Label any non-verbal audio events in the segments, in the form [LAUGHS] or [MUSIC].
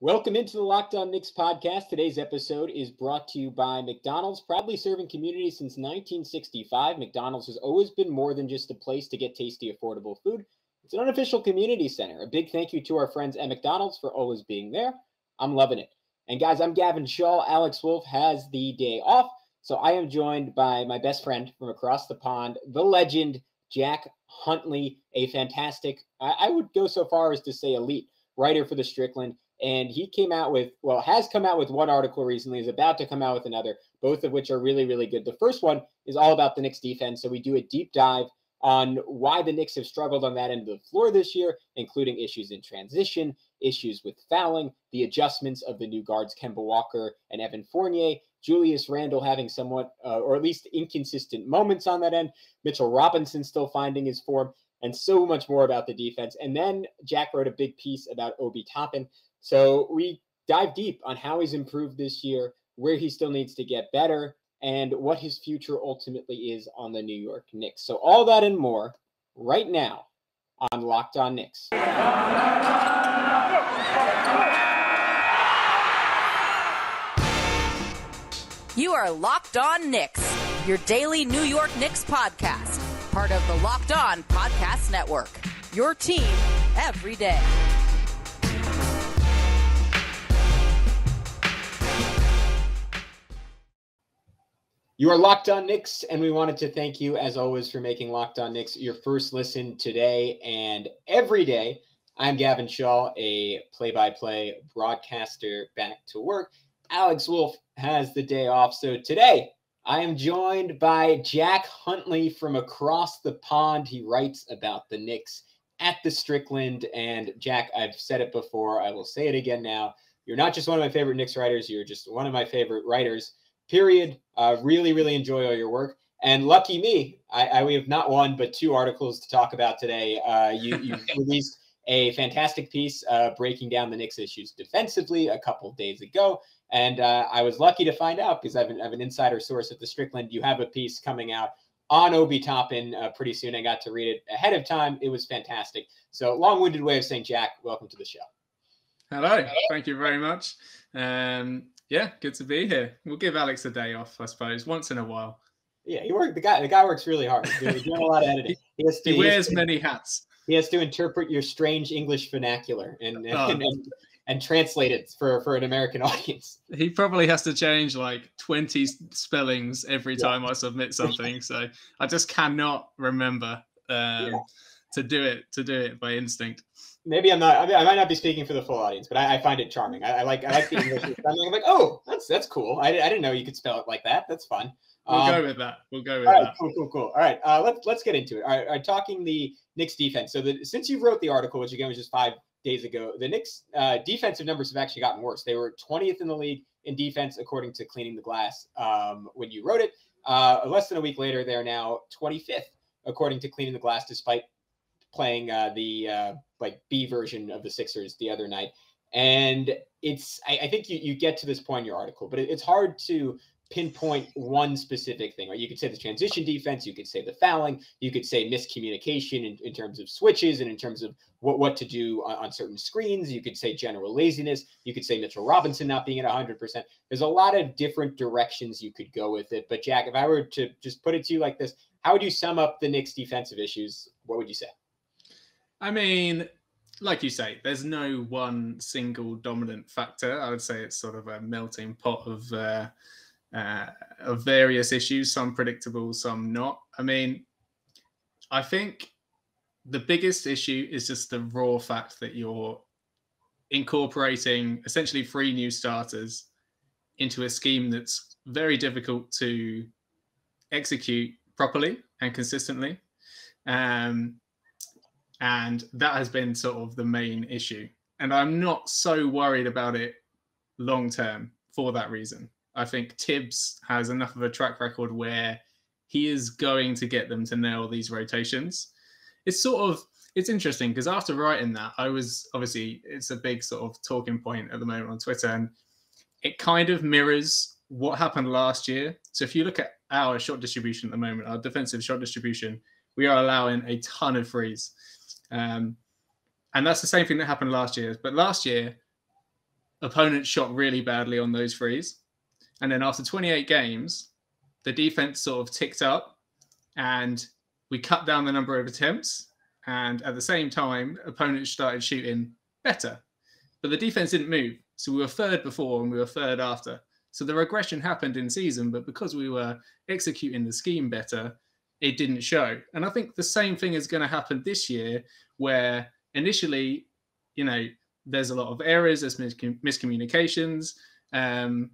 Welcome into the Locked On Knicks podcast. Today's episode is brought to you by McDonald's, proudly serving communities since 1965. McDonald's has always been more than just a place to get tasty, affordable food. It's an unofficial community center. A big thank you to our friends at McDonald's for always being there. I'm loving it. And guys, I'm Gavin Schall. Alex Wolf has the day off. So I am joined by my best friend from across the pond, the legend, Jack Huntley, a fantastic, I would go so far as to say elite writer for the Strickland and he came out with, well, has come out with one article recently, is about to come out with another, both of which are really, really good. The first one is all about the Knicks defense. So we do a deep dive on why the Knicks have struggled on that end of the floor this year, including issues in transition, issues with fouling, the adjustments of the new guards, Kemba Walker and Evan Fournier, Julius Randle having somewhat, uh, or at least inconsistent moments on that end, Mitchell Robinson still finding his form, and so much more about the defense. And then Jack wrote a big piece about Obi Toppin. So we dive deep on how he's improved this year, where he still needs to get better, and what his future ultimately is on the New York Knicks. So all that and more right now on Locked On Knicks. You are Locked On Knicks, your daily New York Knicks podcast, part of the Locked On Podcast Network. Your team every day. You are Locked On Knicks, and we wanted to thank you, as always, for making Locked On Knicks your first listen today and every day. I'm Gavin Schall, a play by play broadcaster back to work. Alex Wolf has the day off. So today, I am joined by Jack Huntley from across the pond. He writes about the Knicks at the Strickland. And Jack, I've said it before, I will say it again now. You're not just one of my favorite Knicks writers, you're just one of my favorite writers period. Uh, really, really enjoy all your work. And lucky me, I, I, we have not one but two articles to talk about today. Uh, you you [LAUGHS] released a fantastic piece uh, breaking down the Knicks issues defensively a couple days ago, and uh, I was lucky to find out because I have, an, I have an insider source at the Strickland. You have a piece coming out on Obi Toppin uh, pretty soon. I got to read it ahead of time. It was fantastic. So long-winded way of saying, Jack, welcome to the show. Hello, thank you very much. Um, yeah, good to be here. We'll give Alex a day off, I suppose, once in a while. Yeah, he worked. The guy, the guy works really hard. He's doing a lot of editing. [LAUGHS] He, has to, he wears he to, many hats. He has to interpret your strange English vernacular and [LAUGHS] and, oh. and, and, translate it for for an American [LAUGHS] audience. He probably has to change like twenty spellings every yeah. time I submit something. so I just cannot remember um, yeah. To do it to do it by instinct maybe I'm not. I, mean, I, might not be speaking for the full audience, but I, I find it charming. I, I, like. I like the English. [LAUGHS] I'm like, oh, that's that's cool. I, I didn't know you could spell it like that. That's fun. We'll um, go with that. We'll go with all right, that. Cool, cool, cool. All right, uh, let's let's get into it. All right, all right, talking the Knicks defense. So the, since you wrote the article, which again was just five days ago, the Knicks uh, defensive numbers have actually gotten worse. They were 20th in the league in defense according to Cleaning the Glass um, when you wrote it. Uh, less than a week later, they're now 25th according to Cleaning the Glass, despite playing uh, the uh, like B version of the Sixers the other night. And it's I, I think you, you get to this point in your article, but it, it's hard to pinpoint one specific thing, right? You could say the transition defense, you could say the fouling, you could say miscommunication in, in terms of switches and in terms of what, what to do on, on, certain screens. You could say general laziness. You could say Mitchell Robinson not being at 100%. There's a lot of different directions you could go with it. But Jack, if I were to just put it to you like this, how would you sum up the Knicks defensive issues? What would you say? I mean, like you say, there's no one single dominant factor. I would say it's sort of a melting pot of uh, uh, of various issues, some predictable, some not. I mean, I think the biggest issue is just the raw fact that you're incorporating essentially three new starters into a scheme that's very difficult to execute properly and consistently. Um, and that has been sort of the main issue. And I'm not so worried about it long term for that reason. I think Thibs has enough of a track record where he is going to get them to nail these rotations. It's sort of it's interesting because after writing that, I was obviously it's a big sort of talking point at the moment on Twitter, and it kind of mirrors what happened last year. So if you look at our shot distribution at the moment, our defensive shot distribution, we are allowing a ton of frees. Um, and that's the same thing that happened last year. But last year, opponents shot really badly on those threes. And then after 28 games, the defense sort of ticked up and we cut down the number of attempts. And at the same time, opponents started shooting better. But the defense didn't move. So we were third before and we were third after. So the regression happened in season, but because we were executing the scheme better, it didn't show. And I think the same thing is going to happen this year, where initially, you know, there's a lot of errors, there's miscommunications. Um,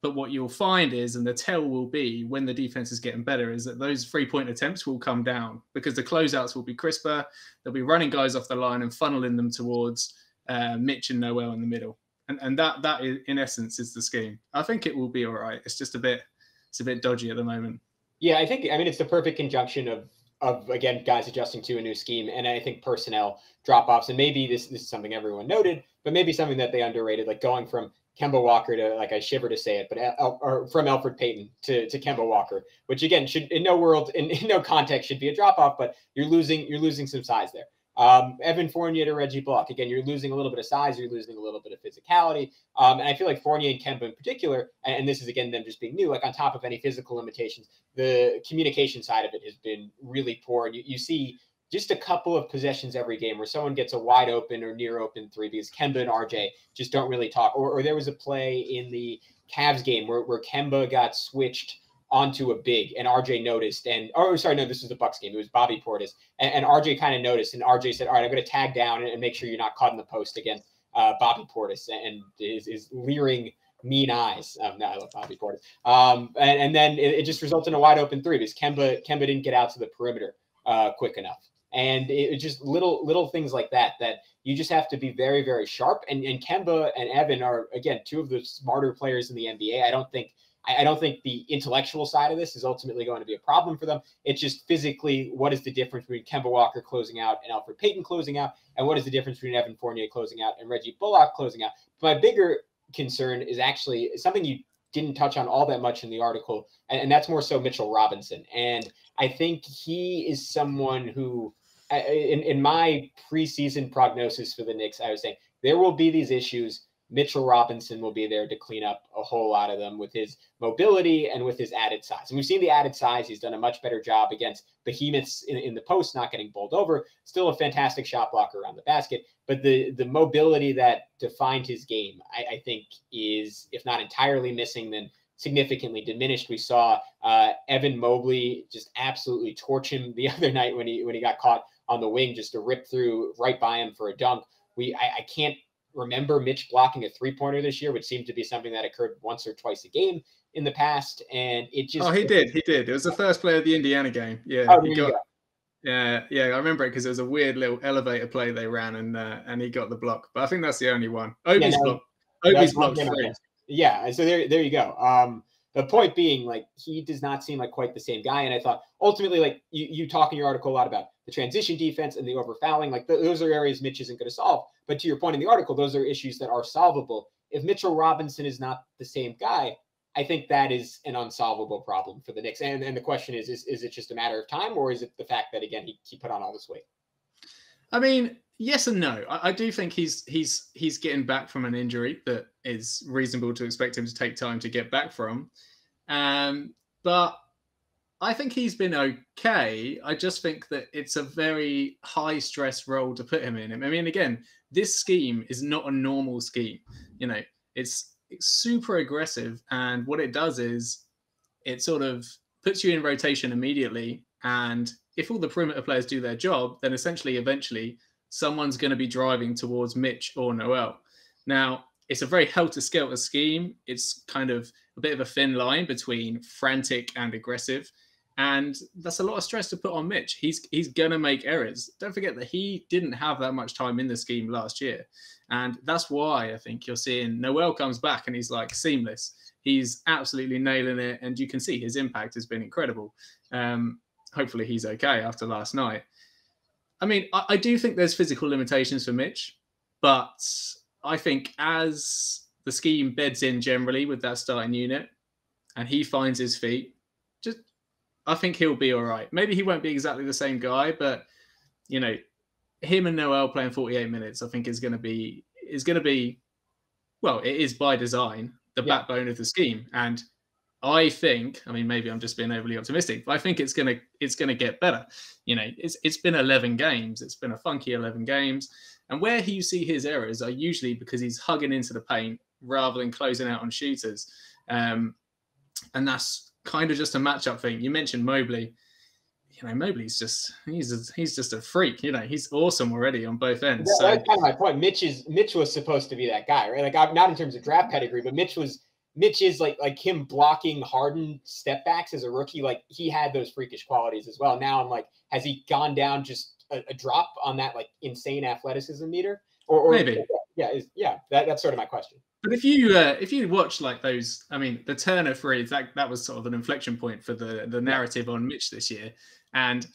but what you'll find is, and the tell will be when the defense is getting better, is that those three point attempts will come down because the closeouts will be crisper. They'll be running guys off the line and funneling them towards uh, Mitch and Noel in the middle. And, and that that is, in essence is the scheme. I think it will be all right. It's just a bit it's a bit dodgy at the moment. Yeah, I think I mean it's the perfect conjunction of of again guys adjusting to a new scheme and I think personnel drop offs and maybe this this is something everyone noted, but maybe something that they underrated, like going from Kemba Walker to like I shiver to say it, but uh, or from Elfrid Payton to to Kemba Walker, which again should in no world in, [LAUGHS] in no context should be a drop off, but you're losing you're losing some size there. Um, Evan Fournier to Reggie Bullock. Again, you're losing a little bit of size, you're losing a little bit of physicality. Um, and I feel like Fournier and Kemba in particular, and, and, this is again them just being new, like on top of any physical limitations, the communication side of it has been really poor. And you, you see just a couple of possessions every game where someone gets a wide open or near open three because Kemba and RJ just don't really talk. Or, or there was a play in the Cavs game where, where Kemba got switched onto a big and RJ noticed and oh sorry no this was the Bucks game. It was Bobby Portis and, and RJ kind of noticed and RJ said all right I'm going to tag down and, and, make sure you're not caught in the post against uh, Bobby Portis and is, is leering mean eyes. Um, no I love Bobby Portis. Um, and, and then it, it, just resulted in a wide open three because Kemba Kemba didn't get out to the perimeter uh, quick enough. And it, it just little little things like that that you just have to be very very sharp. And and Kemba and Evan are again two of the smarter players in the NBA I don't think I, don't think the intellectual side of this is ultimately going to be a problem for them. It's just physically, what is the difference between Kemba Walker closing out and Elfrid Payton closing out? And what is the difference between Evan Fournier closing out and Reggie Bullock closing out? My bigger concern is actually something you didn't touch on all that much in the article, and, and that's more so Mitchell Robinson. And I think he is someone who, uh, in, in my preseason prognosis for the Knicks, I was saying there will be these issues Mitchell Robinson will be there to clean up a whole lot of them with his mobility and with his added size. And we've seen the added size. He's done a much better job against behemoths in, in the post, not getting bowled over. Still a fantastic shot blocker around the basket. But the the mobility that defined his game, I, I think, is if not entirely missing, then significantly diminished. We saw uh, Evan Mobley just absolutely torch him the [LAUGHS] other night when he when he got caught on the wing, just to rip through right by him for a dunk. We I, I can't remember Mitch blocking a three pointer this year, which seemed to be something that occurred once or twice a game in the past. And it just. Oh, he did. He did. It was the first play of the Indiana game. Yeah. Oh, he got, yeah, yeah, I remember it because it was a weird little elevator play they ran, and uh, and he got the block. But I think that's the only one. Obi's yeah, block. Obi's block. Yeah, so there, there you go. Um, the point being, like, he does not seem like quite the same guy. And I thought ultimately, like, you, you talk in your article a lot about the transition defense and the overfouling. Like, th- those are areas Mitch isn't going to solve. But to your point in the article, those are issues that are solvable. If Mitchell Robinson is not the same guy, I think that is an unsolvable problem for the Knicks. And, and the question is, is, is it just a matter of time or is it the fact that, again, he, he put on all this weight? I mean, yes and no. I, I, do think he's he's he's getting back from an injury that is reasonable to expect him to take time to get back from. Um, but I think he's been okay. I just think that it's a very high stress role to put him in. I mean, again, this scheme is not a normal scheme. You know, it's, it's super aggressive, and what it does is it sort of puts you in rotation immediately. And if all the perimeter players do their job, then essentially, eventually, someone's going to be driving towards Mitch or Noel. Now, it's a very helter skelter scheme. It's kind of a bit of a thin line between frantic and aggressive. And that's a lot of stress to put on Mitch. He's he's gonna make errors. Don't forget that he didn't have that much time in the scheme last year. And that's why I think you're seeing Noel comes back and he's like seamless. He's absolutely nailing it, and you can see his impact has been incredible. Um, hopefully he's okay after last night. I mean, I, I do think there's physical limitations for Mitch, but I think as the scheme beds in generally with that starting unit and he finds his feet, I think he'll be all right. Maybe he won't be exactly the same guy, but you know, him and Noel playing 48 minutes, I think is going to be is going to be well, it is by design the yeah. backbone of the scheme, and I think, I mean, maybe I'm just being overly optimistic, but I think it's gonna it's gonna get better. You know, it's it's been 11 games. It's been a funky 11 games, and where you see his errors are usually because he's hugging into the paint rather than closing out on shooters, um, and that's kind of just a matchup thing. You mentioned Mobley. You know, Mobley's just he's a, he's just a freak. You know, he's awesome already on both ends. so. That's kind of my point. Mitch is Mitch was supposed to be that guy, right? Like, not in terms of draft pedigree, but Mitch was Mitch is like like him blocking Harden step backs as a rookie. Like he had those freakish qualities as well. Now I'm like, has he gone down just a, a drop on that like insane athleticism meter? Or, or maybe, yeah, is, yeah. That, that's sort of my question. But if you uh, if you watch like those, I mean, the Turner three, that that was sort of an inflection point for the the narrative on Mitch this year. And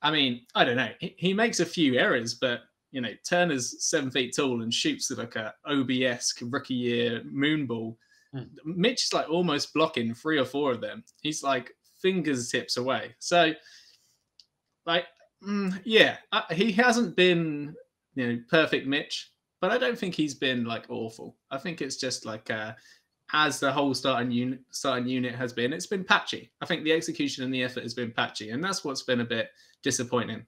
I mean, I don't know, he, he makes a few errors, but you know, Turner's seven feet tall and shoots like a Obi's rookie year moon ball Mm. Mitch is like almost blocking three or four of them. He's like fingers tips away. So, like, mm, yeah, uh, he hasn't been you know perfect Mitch, but I don't think he's been like awful. I think it's just like uh, as the whole starting unit starting unit has been, it's been patchy. I think the execution and the effort has been patchy, and that's what's been a bit disappointing.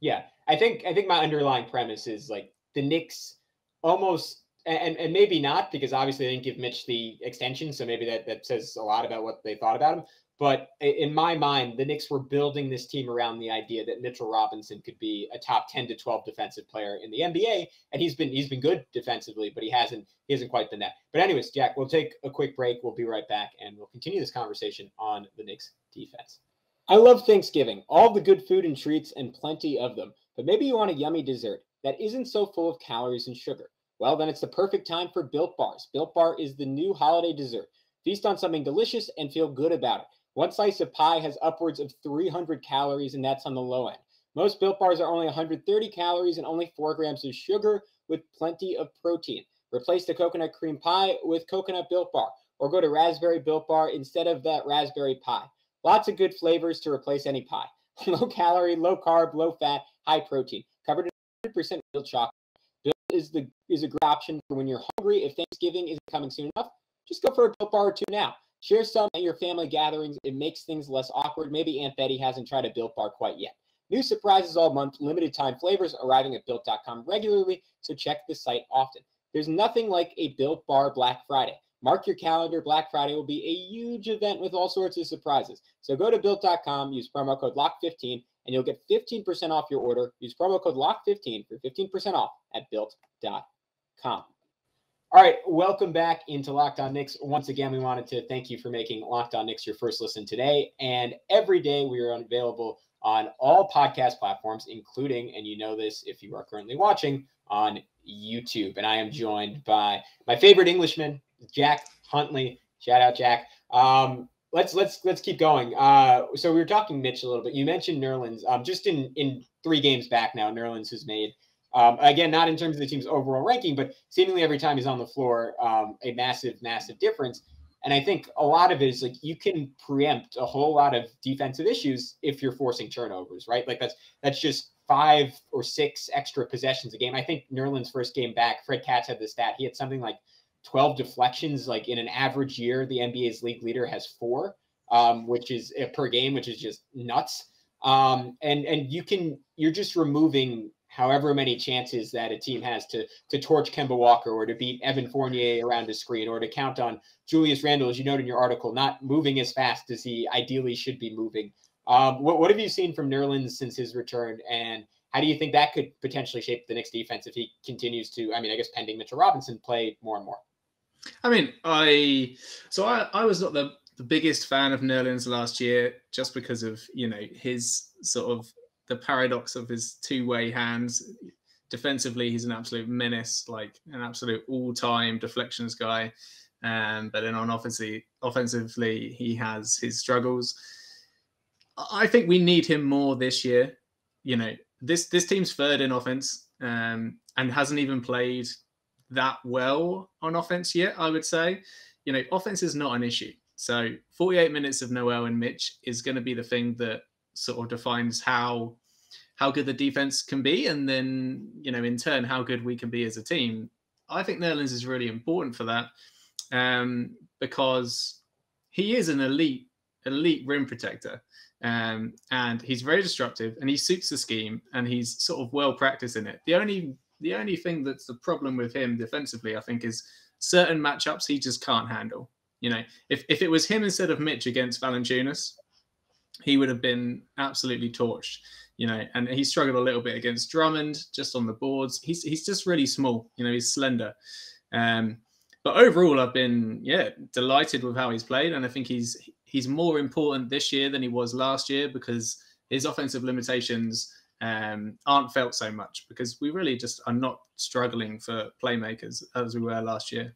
Yeah, I think I think my underlying premise is like the Knicks almost and and maybe not because obviously they didn't give Mitch the extension, so maybe that that says a lot about what they thought about him. But in my mind, the Knicks were building this team around the idea that Mitchell Robinson could be a top 10 to 12 defensive player in the NBA, and he's been he's been good defensively, but he hasn't he hasn't quite been that. But anyways, Jack, we'll take a quick break. We'll be right back, and we'll continue this conversation on the Knicks defense. I love Thanksgiving, all the good food and treats, and plenty of them. But maybe you want a yummy dessert that isn't so full of calories and sugar. Well, then it's the perfect time for Built Bars. Built Bar is the new holiday dessert. Feast on something delicious and feel good about it. One slice of pie has upwards of 300 calories, and that's on the low end. Most Built Bars are only 130 calories and only 4 grams of sugar with plenty of protein. Replace the coconut cream pie with coconut Built Bar, or go to raspberry Built Bar instead of that raspberry pie. Lots of good flavors to replace any pie. [LAUGHS] low calorie, low carb, low fat, high protein. Covered in 100% real chocolate Built is the is a great option for when you're hungry. If Thanksgiving isn't coming soon enough, just go for a built bar or two now. Share some at your family gatherings. It makes things less awkward. Maybe Aunt Betty hasn't tried a built bar quite yet. New surprises all month, limited time flavors arriving at built.com regularly, so check the site often. There's nothing like a built bar Black Friday. Mark your calendar. Black Friday will be a huge event with all sorts of surprises. So go to built.com, use promo code LOCK15 and you'll get 15% off your order. Use promo code LOCK15 for 15% off at built.com. All right, welcome back into Locked On Knicks. Once again, we wanted to thank you for making Locked On Knicks your first listen today. And every day we are available on all podcast platforms, including, and you know this if you are currently watching, on YouTube. And I am joined by my favorite Englishman, Jack Huntley. Shout out, Jack. Um, let's let's let's keep going. Uh, so we were talking Mitch a little bit. You mentioned Nerlens. Um, just in in three games back now, Nerlens has made um, again not in terms of the team's overall ranking, but seemingly every time he's on the floor, um, a massive massive difference. And I think a lot of it is like you can preempt a whole lot of defensive issues if you're forcing turnovers, right? Like that's that's just five or six extra possessions a game. I think Nerlens' first game back, Fred Katz had the stat. He had something like 12 deflections. Like in an average year, the NBA's league leader has four, um, which is uh, per game, which is just nuts. Um, and and you can you're just removing however many chances that a team has to to torch Kemba Walker or to beat Evan Fournier around a screen or to count on Julius Randle, as you note in your article, not moving as fast as he ideally should be moving. Um, what, what have you seen from Nerlens since his return, and how do you think that could potentially shape the Knicks defense if he continues to? I mean, I guess pending Mitchell Robinson play more and more. I mean, I so I, I was not the, the biggest fan of Nerlens last year just because of you know his sort of the paradox of his two way hands. Defensively, he's an absolute menace, like an absolute all time deflections guy. Um, but then on offensively, offensively, he has his struggles. I think we need him more this year. You know, this this team's third in offense um, and hasn't even played that well on offense yet, I would say. You know, offense is not an issue. So 48 minutes of Noel and Mitch is going to be the thing that sort of defines how how good the defense can be, and then you know, in turn, how good we can be as a team. I think Nerlens is really important for that um, because he is an elite elite rim protector. Um, and he's very destructive and he suits the scheme and he's sort of well practiced in it. The only the only thing that's the problem with him defensively, I think, is certain matchups he just can't handle. You know, if, if it was him instead of Mitch against Valanciunas, he would have been absolutely torched. You know, and he struggled a little bit against Drummond just on the boards. He's he's just really small. You know, he's slender. Um, but overall, I've been yeah delighted with how he's played, and I think he's he's more important this year than he was last year because his offensive limitations um, aren't felt so much because we really just are not struggling for playmakers as we were last year.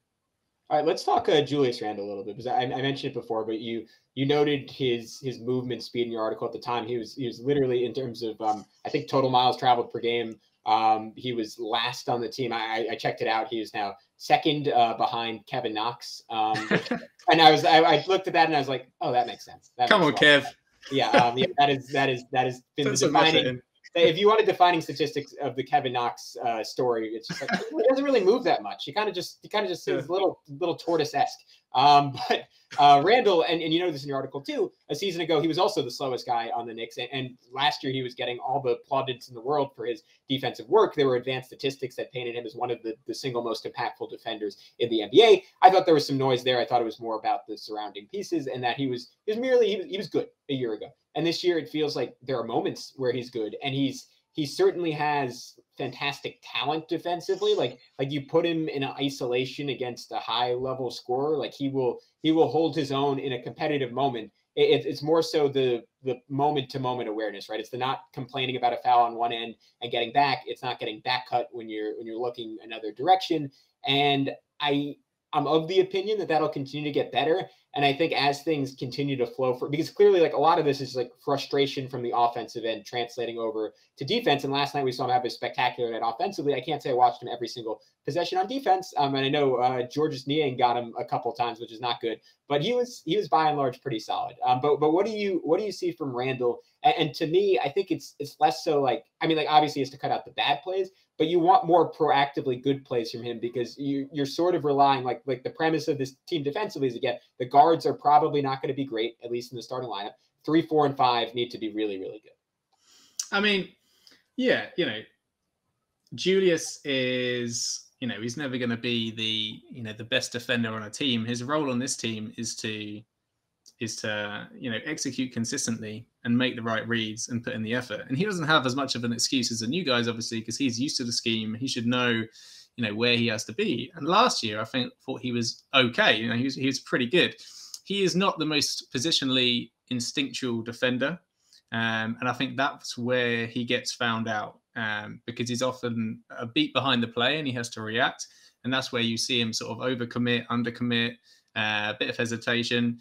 All right, let's talk uh, Julius Randle a little bit because I, I, mentioned it before, but you you noted his his movement speed in your article at the time. He was he was literally in terms of um, I think total miles traveled per game. Um, he was last on the team. I, I checked it out. He is now second uh, behind Kevin Knox. Um, [LAUGHS] and I was I, I, looked at that and I was like, oh, that makes sense. That Come makes on, Kev. Yeah, um, yeah, that is that is that has been the defining. If you want a defining statistics of the Kevin Knox uh, story, it's just like he doesn't really move that much. He kind of just he kind of just yeah. is little little tortoise esque. Um, [LAUGHS] but uh, Randle, and, and you know this in your article too, a season ago, he was also the slowest guy on the Knicks. And, and, last year, he was getting all the plaudits in the world for his defensive work. There were advanced statistics that painted him as one of the, the single most impactful defenders in the NBA. I thought there was some noise there. I thought it was more about the surrounding pieces and that he was, he was merely, he was, he was good a year ago. And this year, it feels like there are moments where he's good and he's, he certainly has fantastic talent defensively. Like like you put him in isolation against a high level scorer, like he will he will hold his own in a competitive moment. It, it's more so the the moment to moment awareness, right? It's the not complaining about a foul on one end and getting back. It's not getting back cut when you're when you're looking another direction. And I I'm of the opinion that that'll continue to get better. And I think as things continue to flow for because clearly like a lot of this is like frustration from the offensive end translating over to defense. And last night we saw him have a spectacular night offensively. I can't say I watched him every single possession on defense. Um, and I know uh, Georges Niang got him a couple times, which is not good, but he was he was by and large pretty solid. Um, but but what do you what do you see from Randle? And, and to me, I think it's it's less so like I mean like obviously it's to cut out the bad plays, but you want more proactively good plays from him because you you're sort of relying like like the premise of this team defensively is again the guards are probably not going to be great at least in the starting lineup. Three, four, and five need to be really really good. I mean, yeah, you know, Julius is you know he's never going to be the you know the best defender on a team. His role on this team is to is to you know execute consistently and make the right reads and put in the effort. And he doesn't have as much of an excuse as the new guys, obviously, because he's used to the scheme. He should know, you know, where he has to be. And last year, I think thought he was okay. You know, he was he was pretty good. He is not the most positionally instinctual defender, um, and I think that's where he gets found out um, because he's often a beat behind the play and he has to react. And that's where you see him sort of overcommit, undercommit, uh, a bit of hesitation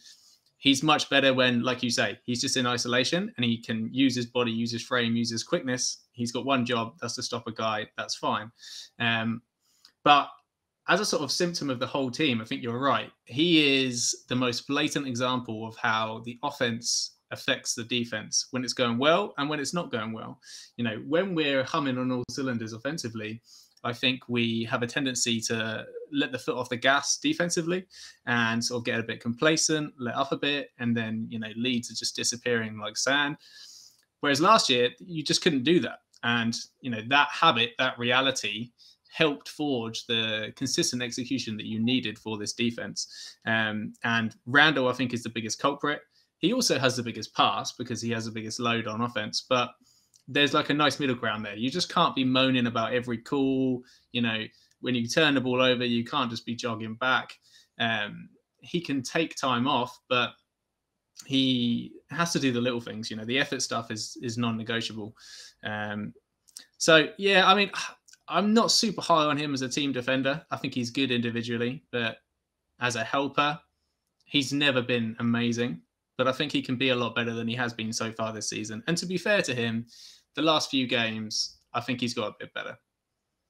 he's much better when, like you say, he's just in isolation and he can use his body, use his frame, use his quickness. He's got one job, that's to stop a guy. That's fine. Um, but as a sort of symptom of the whole team, I think you're right. He is the most blatant example of how the offense affects the defense when it's going well and when it's not going well. You know, when we're humming on all cylinders offensively, I think we have a tendency to let the foot off the gas defensively and sort of get a bit complacent, let up a bit, and then you know leads are just disappearing like sand. Whereas last year you just couldn't do that, and you know that habit, that reality, helped forge the consistent execution that you needed for this defense. Um, and Randle, I think, is the biggest culprit. He also has the biggest pass because he has the biggest load on offense, but there's like a nice middle ground there. You just can't be moaning about every call. You know, when you turn the ball over, you can't just be jogging back. Um, he can take time off, but he has to do the little things. You know, the effort stuff is is non-negotiable. Um, so yeah, I mean, I'm not super high on him as a team defender. I think he's good individually, but as a helper, he's never been amazing. But I think he can be a lot better than he has been so far this season. And to be fair to him, the last few games, I think he's got a bit better.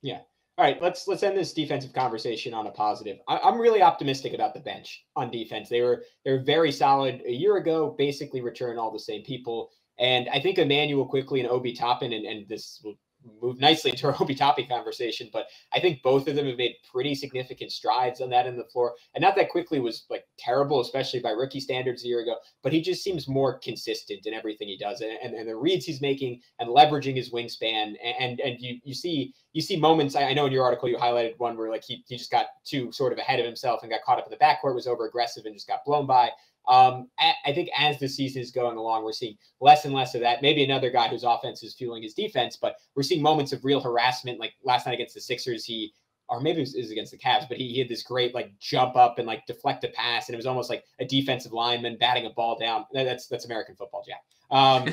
Yeah. All right, let's let's end this defensive conversation on a positive. I, am really optimistic about the bench on defense. They were they're very solid a year ago. Basically, return all the same people, and I think Immanuel Quickley and Obi Toppin, and, and this will move nicely into our [LAUGHS] Obi Toppin conversation, but I think both of them have made pretty significant strides on that in the floor. And not that Quickley was like terrible, especially by rookie standards a year ago, but he just seems more consistent in everything he does. And, and, and the reads he's making and leveraging his wingspan. And and you you see you see moments. I, I know in your article you highlighted one where like he, he just got too sort of ahead of himself and got caught up in the backcourt, was over aggressive and just got blown by. Um, I think as the season is going along, we're seeing less and less of that. Maybe another guy whose offense is fueling his defense, but we're seeing moments of real harassment. Like last night against the Sixers, he or maybe it was against the Cavs, but he, he, had this great like jump up and like deflect a pass, and it was almost like a defensive lineman batting a ball down. That's that's American football, Jack. Um,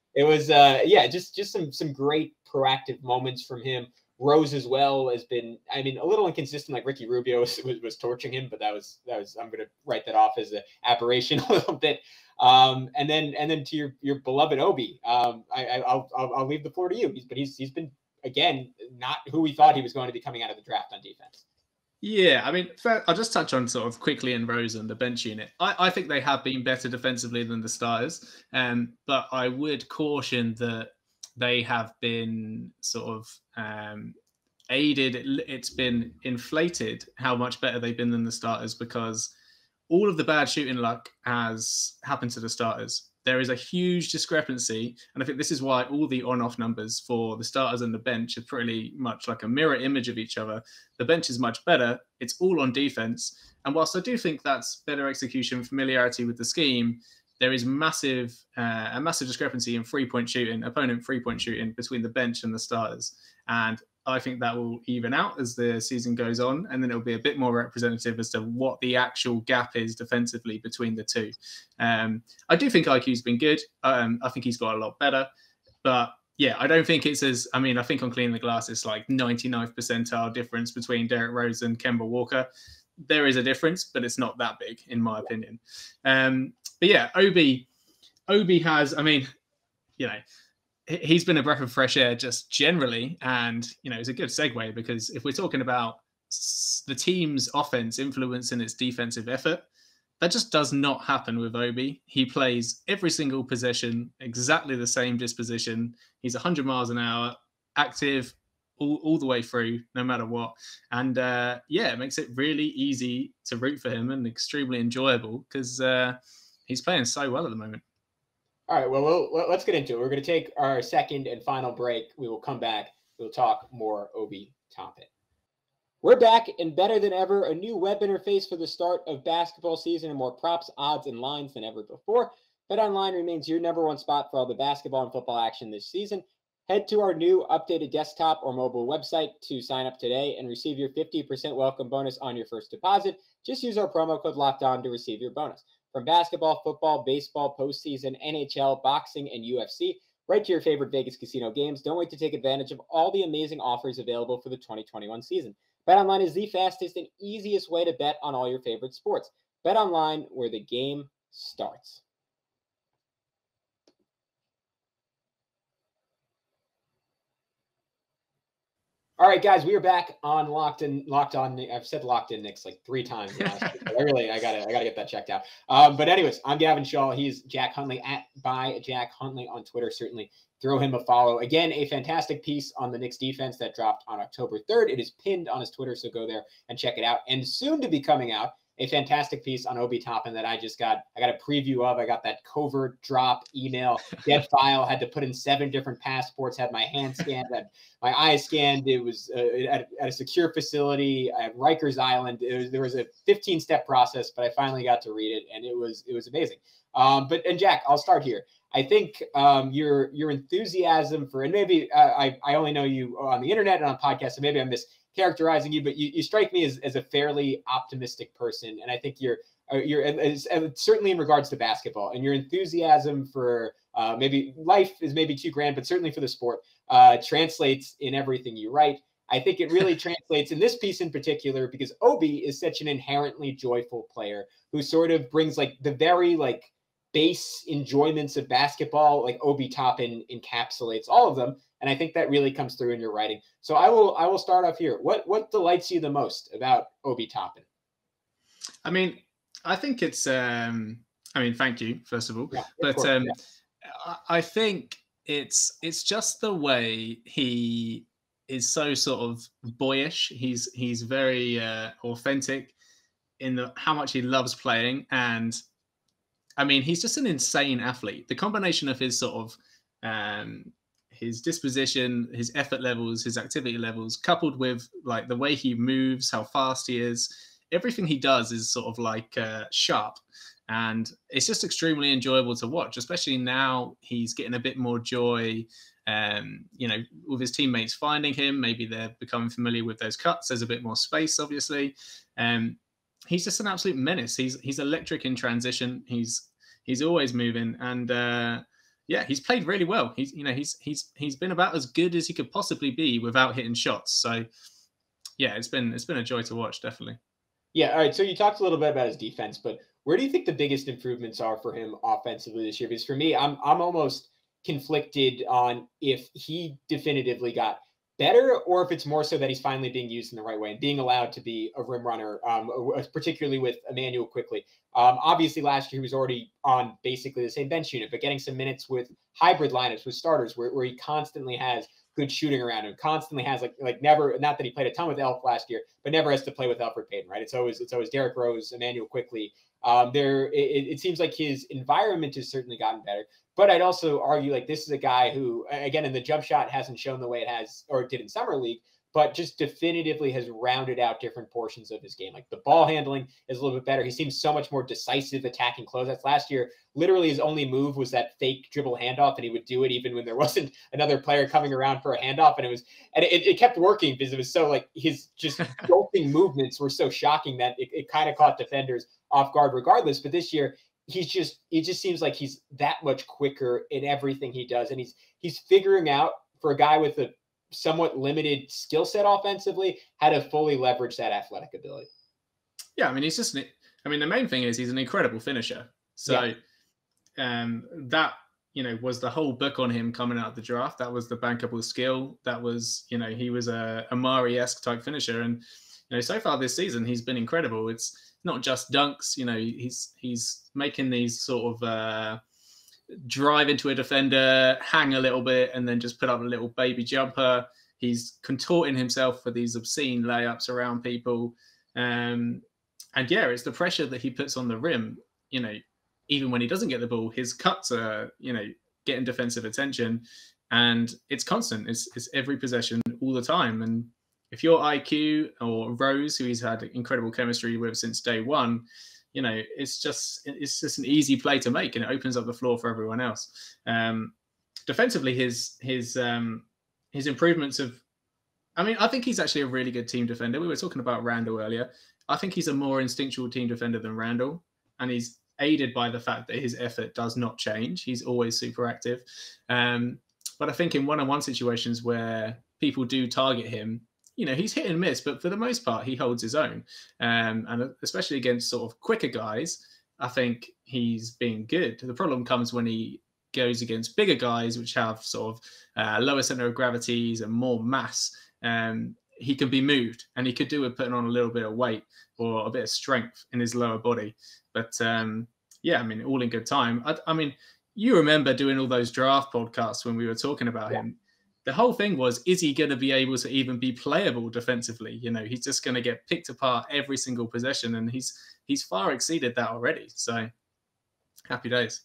[LAUGHS] it was uh, yeah, just just some some great proactive moments from him. Rose as well has been, I mean, a little inconsistent. Like Ricky Rubio was, was, was torching him, but that was that was. I'm going to write that off as an aberration [LAUGHS] a little bit. Um, and then and then to your your beloved Obi, um, I, will I'll, I'll leave the floor to you. He's, but he's he's been again not who we thought he was going to be coming out of the draft on defense. Yeah, I mean, I'll just touch on sort of Quickley and Rose and the bench unit. I, I think they have been better defensively than the Stars, um, but I would caution that they have been sort of um, aided. It's been inflated how much better they've been than the starters because all of the bad shooting luck has happened to the starters. There is a huge discrepancy, and I think this is why all the on-off numbers for the starters and the bench are pretty much like a mirror image of each other. The bench is much better; it's all on defense, and whilst I do think that's better execution, familiarity with the scheme, there is massive uh, a massive discrepancy in three point shooting, opponent three point shooting between the bench and the starters. And I think that will even out as the season goes on, and then it'll be a bit more representative as to what the actual gap is defensively between the two. Um, I do think IQ's been good. Um, I think he's got a lot better, but yeah, I don't think it's as. I mean, I think on cleaning the glass, it's like 99th percentile difference between Derrick Rose and Kemba Walker. There is a difference, but it's not that big, in my opinion. Um, but yeah, Obi, Obi has. I mean, you know, he's been a breath of fresh air just generally, and you know, it's a good segue because if we're talking about the team's offense influencing its defensive effort, that just does not happen with Obi. He plays every single possession exactly the same disposition. He's 100 miles an hour, active all, all the way through, no matter what. And uh, yeah, it makes it really easy to root for him and extremely enjoyable because uh, he's playing so well at the moment. All right, well, we'll let's get into it. We're going to take our second and final break. We will come back. We'll talk more Obi Toppin. We're back and better than ever. A new web interface for the start of basketball season and more props, odds, and lines than ever before. BetOnline remains your number one spot for all the basketball and football action this season. Head to our new updated desktop or mobile website to sign up today and receive your 50% welcome bonus on your first deposit. Just use our promo code Locked On to receive your bonus. From basketball, football, baseball, postseason, NHL, boxing, and UFC, right to your favorite Vegas casino games. Don't wait to take advantage of all the amazing offers available for the 2021 season. BetOnline is the fastest and easiest way to bet on all your favorite sports. BetOnline, where the game starts. All right, guys, we are back on locked in, locked on. I've said locked in Knicks like three times. I really, I gotta, I gotta get that checked out. Um, but anyways, I'm Gavin Schall. He's Jack Huntley at by Jack Huntley on Twitter. Certainly throw him a follow. Again, a fantastic piece on the Knicks defense that dropped on October 3rd. It is pinned on his Twitter, so go there and check it out. And soon to be coming out a fantastic piece on Obi Toppin that I just got. I got a preview of. I got that covert drop email, [LAUGHS] get file. Had to put in seven different passports. Had my hand scanned. Had my eyes scanned. It was uh, at, at, a secure facility at Rikers Island. Was, there was a 15 step process, but I finally got to read it, and it was it was amazing. Um, but and Jack, I'll start here. I think um, your your enthusiasm for and maybe uh, I I only know you on the internet and on podcasts, so maybe I'm this characterizing you, but you, you strike me as, as a fairly optimistic person. And I think you're, uh, you're as, as, certainly in regards to basketball and your enthusiasm for uh, maybe life is maybe too grand, but certainly for the sport uh, translates in everything you write. I think it really [LAUGHS] translates in this piece in particular because Obi is such an inherently joyful player who sort of brings like the very like base enjoyments of basketball, like Obi Toppin encapsulates all of them. And I think that really comes through in your writing. So I will I will start off here. What what delights you the most about Obi Toppin? I mean, I think it's um I mean, thank you, first of all. Yeah, but of course, um yeah. I think it's it's just the way he is so sort of boyish. He's he's very uh, authentic in the how much he loves playing, and I mean he's just an insane athlete. The combination of his sort of um, his disposition, his effort levels, his activity levels, coupled with like the way he moves, how fast he is, everything he does is sort of like uh, sharp. And it's just extremely enjoyable to watch especially now he's getting a bit more joy um, you know with his teammates finding him. Maybe they're becoming familiar with those cuts. There's a bit more space obviously. Um, he's just an absolute menace. He's he's electric in transition. He's he's always moving. And uh, yeah he's played really well. He's you know he's he's he's been about as good as he could possibly be without hitting shots. So yeah it's been it's been a joy to watch definitely. Yeah all right. So you talked a little bit about his defense but where do you think the biggest improvements are for him offensively this year? Because for me, I'm I'm almost conflicted on if he definitively got better or if it's more so that he's finally being used in the right way and being allowed to be a rim runner, um, particularly with Immanuel Quickley. Um, obviously, last year he was already on basically the same bench unit, but getting some minutes with hybrid lineups with starters where, where he constantly has good shooting around him, constantly has like like never not that he played a ton with Elf last year, but never has to play with Elfrid Payton, right? It's always it's always Derrick Rose, Immanuel Quickley, um, there, it, it, seems like his environment has certainly gotten better. But I'd also argue like this is a guy who, again, in the jump shot hasn't shown the way it has or it did in summer league, but just definitively has rounded out different portions of his game. Like the ball handling is a little bit better. He seems so much more decisive attacking closeouts. Last year, literally his only move was that fake dribble handoff, and he would do it even when there [LAUGHS] wasn't another player coming around for a handoff. And it was, and it, it kept working because it was so like his just [LAUGHS] jolting movements were so shocking that it, it kind of caught defenders off guard regardless. But this year, he's just it just seems like he's that much quicker in everything he does, and he's he's figuring out for a guy with a somewhat limited skill set offensively how to fully leverage that athletic ability. Yeah, I mean he's just I mean the main thing is he's an incredible finisher. So yeah. um that you know was the whole book on him coming out of the draft. That was the bankable skill. That was you know he was a Amar'e esque type finisher, and know so far this season he's been incredible. It's not just dunks. You know, he's he's making these sort of uh, drive into a defender, hang a little bit, and then just put up a little baby jumper. He's contorting himself for these obscene layups around people. Um, and yeah, it's the pressure that he puts on the rim. You know, even when he doesn't get the ball, his cuts are, you know, getting defensive attention. And it's constant. It's, it's every possession all the time. And if you're IQ or Rose, who he's had incredible chemistry with since day one, you know, it's just it's just an easy play to make, and it opens up the floor for everyone else. Um, defensively, his his um, his improvements of, I mean, I think he's actually a really good team defender. We were talking about Randle earlier. I think he's a more instinctual team defender than Randle, and he's aided by the fact that his effort does not change. He's always super active. Um, but I think in one-on-one situations where people do target him, you know, he's hit and miss, but for the most part, he holds his own. Um, and especially against sort of quicker guys, I think he's been good. The problem comes when he goes against bigger guys, which have sort of uh, lower center of gravities and more mass. Um, he can be moved, and he could do with putting on a little bit of weight or a bit of strength in his lower body. But um, yeah, I mean, all in good time. I, I, mean, you remember doing all those draft podcasts when we were talking about yeah. him the whole thing was is he going to be able to even be playable defensively? You know he's just going to get picked apart every single possession and he's he's far exceeded that already. So happy days.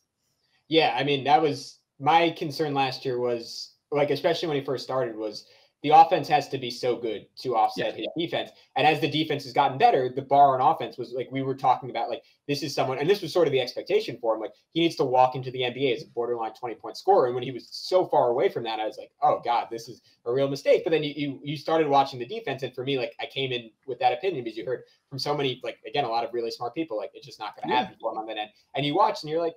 Yeah i mean that was my concern last year was like especially when he first started was the offense has to be so good to offset yeah. his defense. And as the defense has gotten better, the bar on offense was like we were talking about, like this is someone, and this was sort of the expectation for him. Like he needs to walk into the NBA as a borderline 20 point scorer. And when he was so far away from that, I was like, oh God, this is a real mistake. But then you you, you started watching the defense, and for me, like I came in with that opinion because you heard from so many, like again, a lot of really smart people, like it's just not going to happen for him on that end. And you watch and you're like,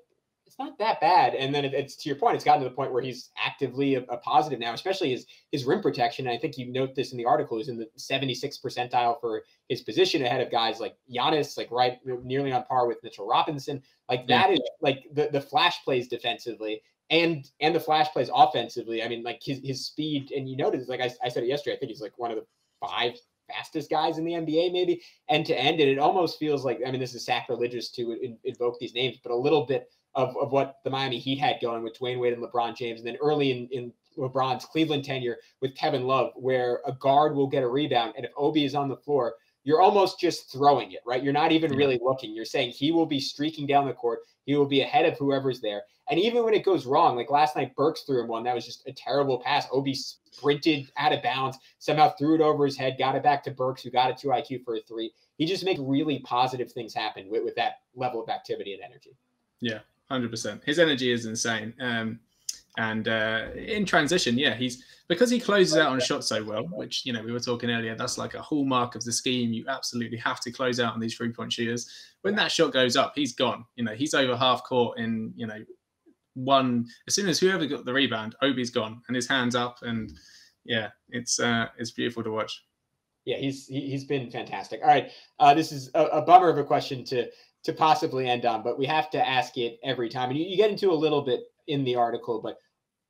it's not that bad. And then it, it's to your point, it's gotten to the point where he's actively a, a, positive now, especially his his rim protection. And I think you note this in the article is in the 76 percentile for his position ahead of guys like Giannis, like right nearly on par with Mitchell Robinson. Like that yeah. is like the the flash plays defensively and and the flash plays offensively. I mean, like his his speed, and you notice, like I, I said it yesterday, I think he's like one of the five fastest guys in the NBA, maybe end to end. And it almost feels like, I mean, this is sacrilegious to invoke these names, but a little bit of, of what the Miami Heat had going with Dwyane Wade and LeBron James, and then early in, in LeBron's Cleveland tenure with Kevin Love, where a guard will get a rebound, and if Obi is on the floor, you're almost just throwing it, right? You're not even really looking. You're saying he will be streaking down the court. He will be ahead of whoever's there. And even when it goes wrong, like last night, Burks threw him one that was just a terrible pass. Obi sprinted out of bounds, somehow threw it over his head, got it back to Burks, who got it to IQ for a three. He just makes really positive things happen with, with that level of activity and energy. Yeah, hundred percent. His energy is insane. Um, and uh, in transition, yeah, he's because he closes out on shots so well, which you know we were talking earlier. That's like a hallmark of the scheme. You absolutely have to close out on these three point shooters. When that shot goes up, he's gone. You know, he's over half court in you know one. As soon as whoever got the rebound, Obi's gone and his hands up, and yeah, it's uh, it's beautiful to watch. Yeah, he's he, has been fantastic. All right, uh, this is a, a bummer of a question to to possibly end on, but we have to ask it every time. And you, you get into a little bit in the article, but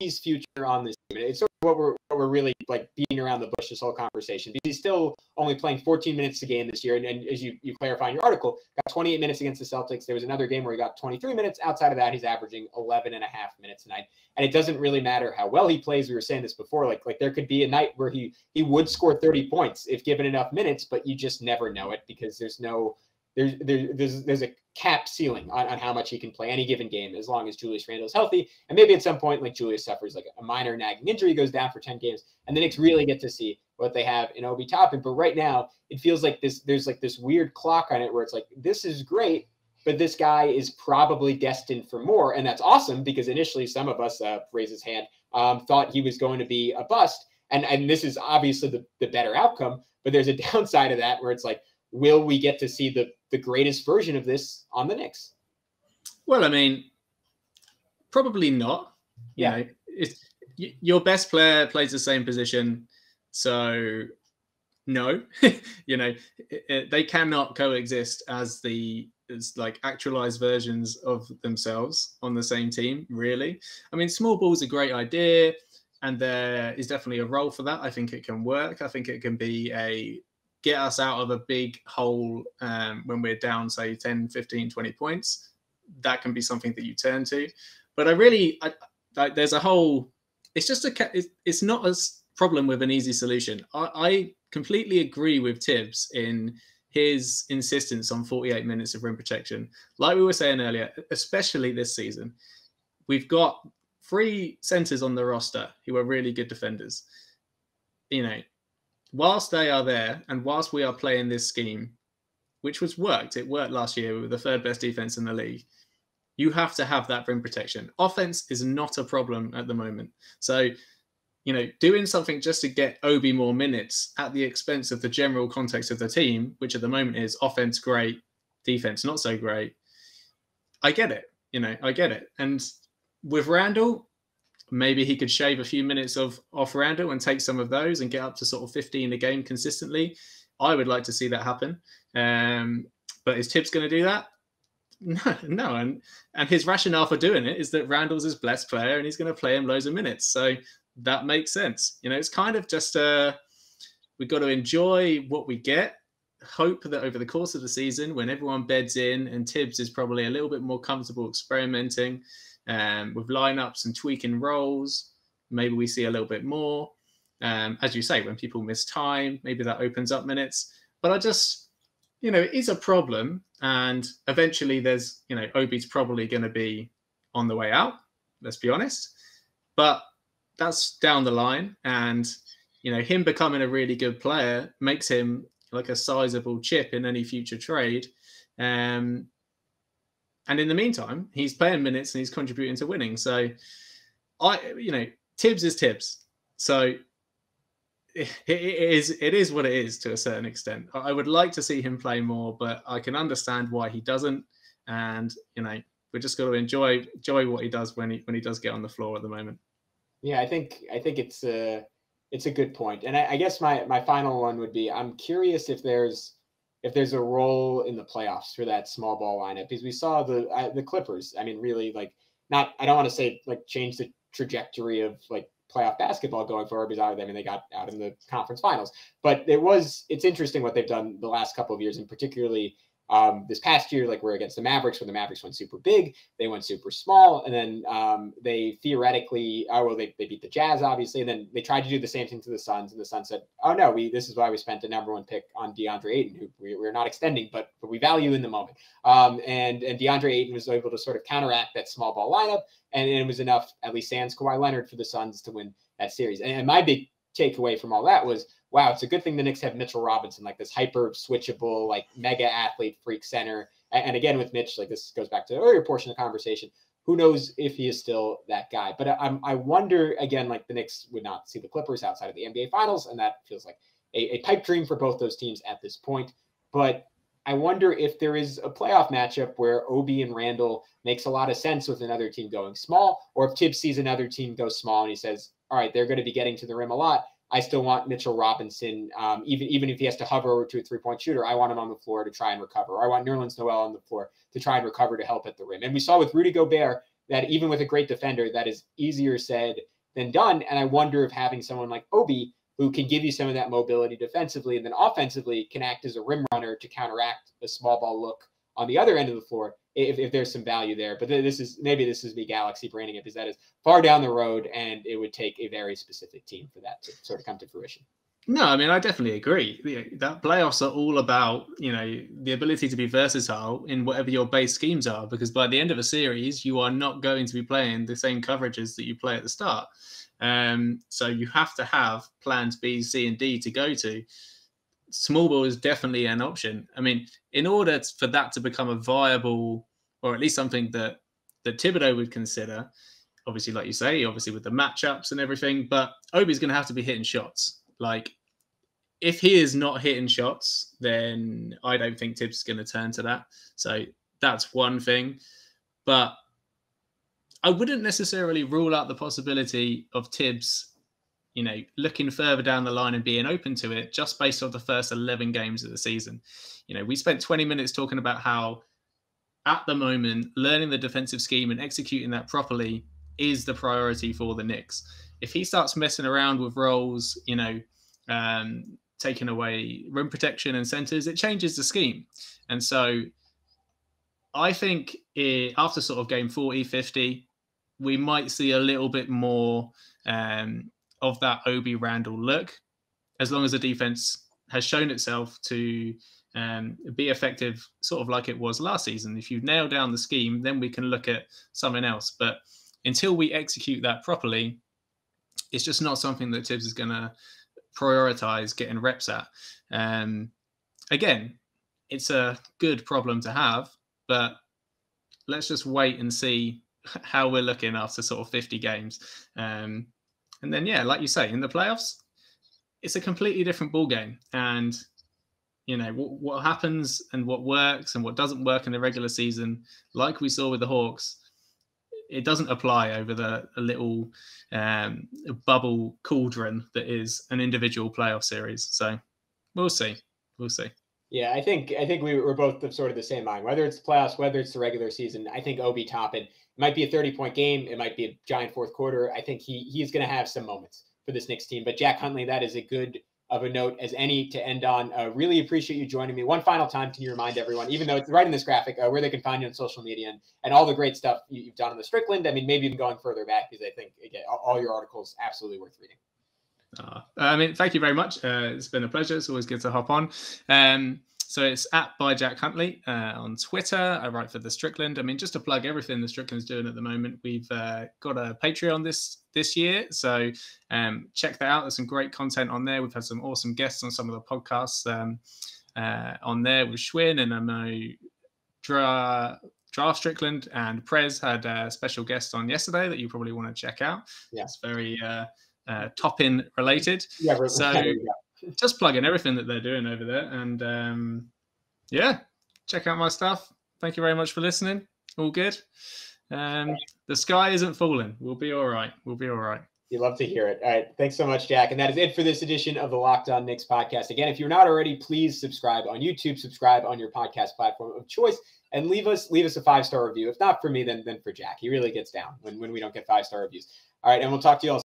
his future on this team. It's sort of what we're what we're really like beating around the bush this whole conversation. because He's still only playing 14 minutes a game this year, and, and as you you clarify in your article, got 28 minutes against the Celtics. There was another game where he got 23 minutes. Outside of that, he's averaging 11 and a half minutes a night. And it doesn't really matter how well he plays. We were saying this before. Like like there could be a night where he he would score 30 points if given enough minutes, but you just never know it because there's no there's there, there's there's a cap ceiling on, on how much he can play any given game as long as Julius Randle is healthy. And maybe at some point, like Julius suffers like a minor nagging injury, goes down for 10 games, and the Knicks really get to see what they have in Obi Toppin. But right now, it feels like this there's like this weird clock on it where it's like this is great, but this guy is probably destined for more, and that's awesome because initially some of us uh, raise his hand um, thought he was going to be a bust, and and this is obviously the the better outcome. But there's a [LAUGHS] downside of that where it's like will we get to see the the greatest version of this on the Knicks? Well, I mean, probably not. You yeah, know, it's your best player plays the same position, so no, [LAUGHS] you know, it, it, they cannot coexist as the as like actualized versions of themselves on the same team. Really, I mean, small ball's a great idea, and there is definitely a role for that. I think it can work. I think it can be a get us out of a big hole um, when we're down, say 10, 15, 20 points, that can be something that you turn to. But I really, I, I, there's a whole, it's just a, it's, not a problem with an easy solution. I, I completely agree with Thibs in his insistence on 48 minutes of rim protection. Like we were saying earlier, especially this season, we've got three centers on the roster who are really good defenders. You know, whilst they are there and whilst we are playing this scheme, which was worked, it worked last year with the third best defense in the league. You have to have that rim protection. Offense is not a problem at the moment. So, you know, doing something just to get Obi more minutes at the expense of the general context of the team, which at the moment is offense great, defense not so great. I get it. You know, I get it. And with Randle, maybe he could shave a few minutes of off Randle and take some of those and get up to sort of 15 a game consistently. I would like to see that happen. Um, but is Thibs going to do that? [LAUGHS] No, no. And and his rationale for doing it is that Randle's his best player and he's going to play him loads of minutes. So that makes sense. You know, it's kind of just uh we've got to enjoy what we get. Hope that over the course of the season, when everyone beds in and Thibs is probably a little bit more comfortable experimenting, um, with lineups and tweaking roles. Maybe we see a little bit more. Um, as you say, when people miss time, maybe that opens up minutes. But I just, you know, it is a problem. And eventually there's, you know, Obi's probably going to be on the way out, let's be honest. But that's down the line. And, you know, him becoming a really good player makes him like a sizable chip in any future trade. Um, and in the meantime, he's playing minutes and he's contributing to winning. So, I, you know, Thibs is Thibs. So it, is it is what it is to a certain extent. I would like to see him play more, but I can understand why he doesn't. And you know, we're just got to enjoy enjoy what he does when he when he does get on the floor at the moment. Yeah, I think I think it's a it's a good point. And I, I guess my my final one would be I'm curious if there's if there's a role in the playoffs for that small ball lineup because we saw the uh, the Clippers. I mean, really like not. I don't want to say like change the trajectory of like playoff basketball going forward because them, and they got out in the conference finals, but it was it's interesting what they've done the last couple of years and particularly um, this past year, like we're against the Mavericks, when the Mavericks went super big, they went super small, and then um, they theoretically, oh well, they, they beat the Jazz obviously, and then they tried to do the same thing to the Suns, and the Suns said, oh no, we this is why we spent a number one pick on DeAndre Ayton, who we, we're not extending, but but we value in the moment. Um, and and DeAndre Ayton was able to sort of counteract that small ball lineup, and it was enough, at least sans Kawhi Leonard, for the Suns to win that series. And, and my big takeaway from all that was wow, it's a good thing the Knicks have Mitchell Robinson, like this hyper switchable, like mega athlete freak center. And, again, with Mitch, like this goes back to the earlier portion of the conversation. Who knows if he is still that guy? But uh, I, I wonder again, like the Knicks would not see the Clippers outside of the NBA Finals, and that feels like a, a pipe dream for both those teams at this point. But I wonder if there is a playoff matchup where Obi and Randle makes a lot of sense with another team going small, or if Thibs sees another team go small and he says, "All right, they're going to be getting to the rim a lot. I still want Mitchell Robinson, um, even even if he has to hover over to a three point shooter. I want him on the floor to try and recover. Or I want Nerlens Noel on the floor to try and recover to help at the rim. And we saw with Rudy Gobert that even with a great defender, that is easier said than done. And I wonder if having someone like Obi who can give you some of that mobility defensively and then offensively can act as a rim runner to counteract a small ball look on the other end of the floor if, if there's some value there. But this is maybe this is me galaxy branding it because that is far down the road and it would take a very specific team for that to sort of come to fruition. No, I mean I definitely agree. That playoffs are all about you know the ability to be versatile in whatever your base schemes are. Because by the end of a series, you are not going to be playing the same coverages that you play at the start. Um, so you have to have plans B, C, and D to go to. Small ball is definitely an option. I mean, in order for that to become a viable, or at least something that that Thibodeau would consider, obviously, like you say, obviously with the matchups and everything, but Obi's going to have to be hitting shots. Like, if he is not hitting shots, then I don't think Thibs is going to turn to that. So that's one thing. But I wouldn't necessarily rule out the possibility of Thibs, you know, looking further down the line and being open to it just based off the first 11 games of the season. You know, we spent 20 minutes talking about how at the moment learning the defensive scheme and executing that properly is the priority for the Knicks. If he starts messing around with roles, you know, um, taking away rim protection and centers, it changes the scheme. And so I think it, after sort of game 40, 50, we might see a little bit more um, of that Obi Randle look, as long as the defense has shown itself to um, be effective, sort of like it was last season. If you nail down the scheme, then we can look at something else. But until we execute that properly, it's just not something that Thibs is going to prioritize getting reps at. Um, again, it's a good problem to have, but let's just wait and see [LAUGHS] how we're looking after sort of 50 games. Um, and then, yeah, like you say, in the playoffs, it's a completely different ball game. And you know what, what happens and what works and what doesn't work in the regular season, like we saw with the Hawks, it doesn't apply over the little um, bubble cauldron that is an individual playoff series. So we'll see. We'll see. Yeah, I think I think we were both sort of the same mind. Whether it's the playoffs, whether it's the regular season, I think Obi Toppin might be a 30 point game. It might be a giant fourth quarter. I think he he's going to have some moments for this Knicks team. But Jack Huntley, that is a good of a note as any to end on. Uh, really appreciate you joining me. One final time, can you remind everyone, even though it's right in this graphic, uh, where they can find you on social media and, and all the great stuff you, have done on the Strickland? I mean, maybe even going further back, because I think, again, all, your articles absolutely worth reading. Uh, I mean, thank you very much. Uh, it's been a pleasure. It's always good to hop on. Um, so it's at by Jack Huntley uh, on Twitter. I write for the Strickland. I mean, just to plug everything the Strickland's doing at the moment, we've uh, got a Patreon this this year. So um, check that out. There's some great content on there. We've had some awesome guests on some of the podcasts um, uh, on there with Schwinn and I know Dra- Draft Strickland and Prez had a special guest on yesterday that you probably want to check out. Yeah. It's very uh, uh, Toppin related. Yeah, so [LAUGHS] just plugging everything that they're doing over there. And um, yeah, check out my stuff. Thank you very much for listening. All good. Um, the sky isn't falling. We'll be all right. We'll be all right. You love to hear it. All right. Thanks so much, Jack. And that is it for this edition of the Locked On Knicks podcast. Again, if you're not already, please subscribe on YouTube, subscribe on your podcast platform of choice, and leave us leave us a five star review. If not for me, then then for Jack. He really gets down when, when we don't get five star reviews. All right, and we'll talk to you all.